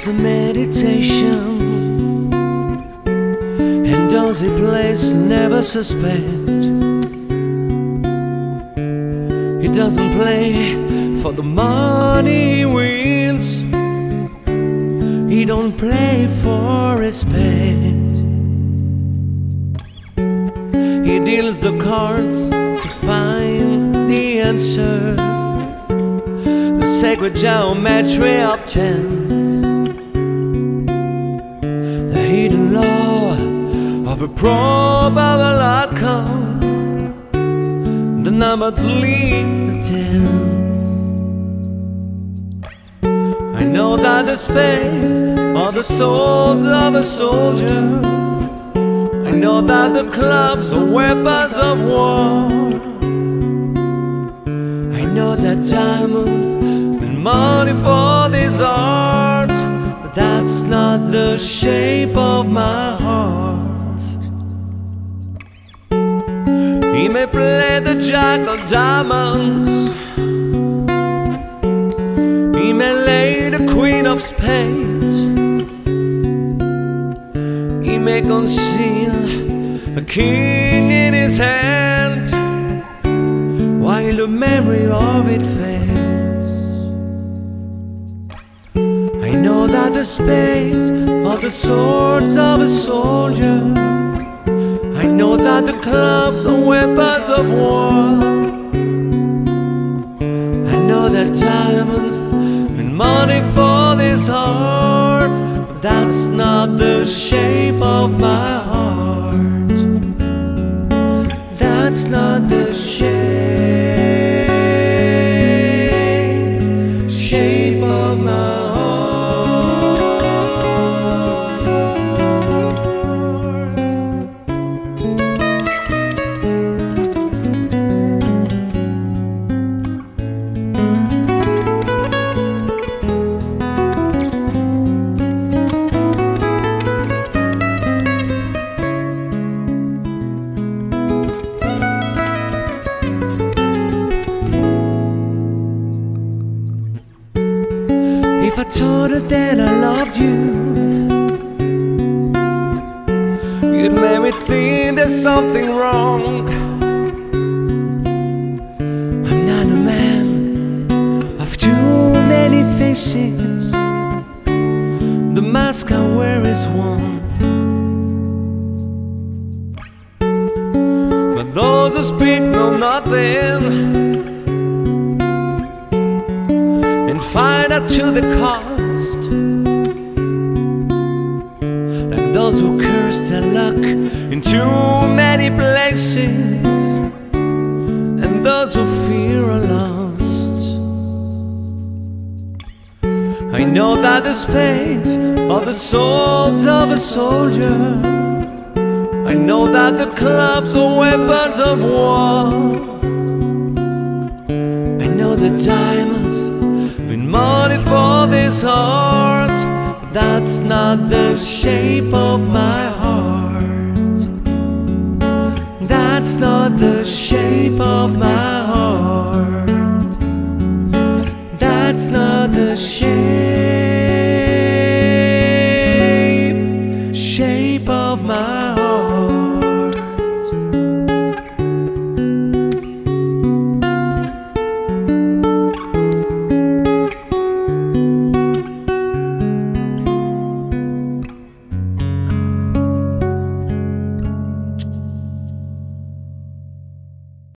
as a meditation. And does it place never suspect? He doesn't play for the money wins. He don't play for respect. He deals the cards to find the answer. The sacred geometry of chance. Of a probable outcome. The numbers lead the dance. I know that the spades are the souls of a soldier. I know that the clubs are weapons of war. I know that diamonds and money for this art, but that's not the shape of my heart. May play the jack of diamonds. He may lay the queen of spades. He may conceal a king in his hand while the memory of it fades. I know that the spades are the swords of a soldier. The clubs and weapons of war. I know that diamonds and money for this heart, but that's not the shape of my heart. That's not the shape, told her that I loved you, you'd make me think there's something wrong. I'm not a man of too many faces. The mask I wear is one. But those who speak know nothing. Out to the cost. Like those who curse their luck in too many places, and those who fear are lost. I know that the spades are the swords of a soldier. I know that the clubs are weapons of war. I know the money this heart. That's not the shape of my heart. That's not the shape of my heart. That's not the shape.